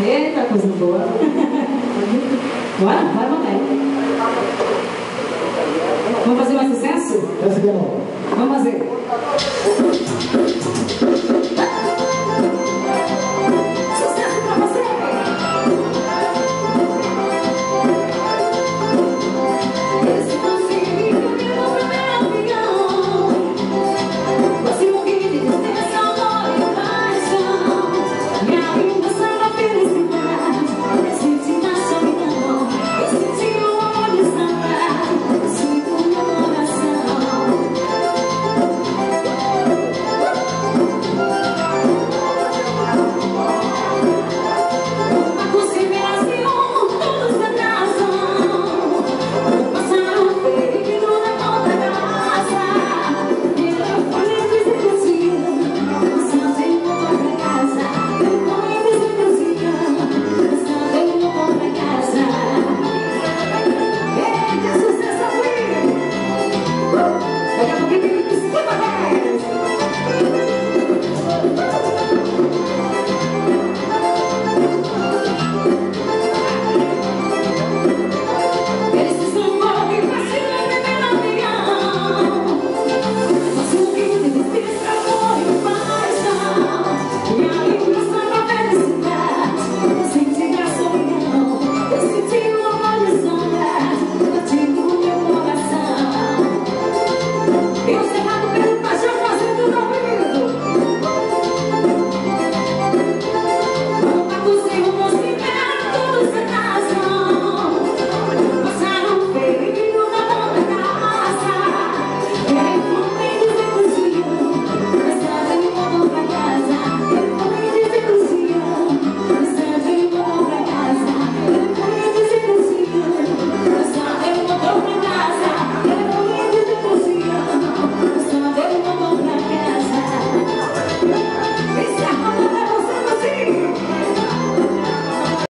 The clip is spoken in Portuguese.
Eita, coisa boa. Bora? Bora, mamãe. Vamos fazer mais sucesso? Essa aqui. É Vamos fazer.